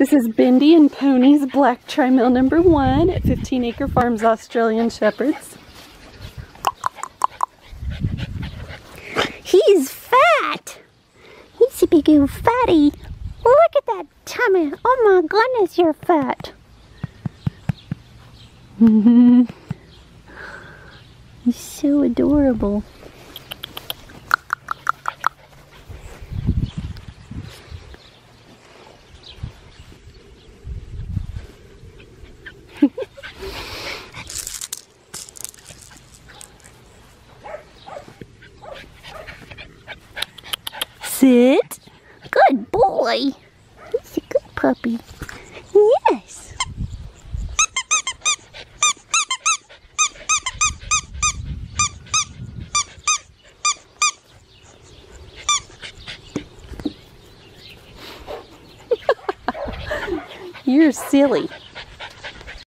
This is Bindi and Pony's Black Trimale number one at 15 Acre Farms Australian Shepherds. He's fat. He's a big old fatty. Look at that tummy. Oh my goodness, you're fat. Mm hmm He's so adorable. Sit. Good boy. He's a good puppy. Yes. You're silly.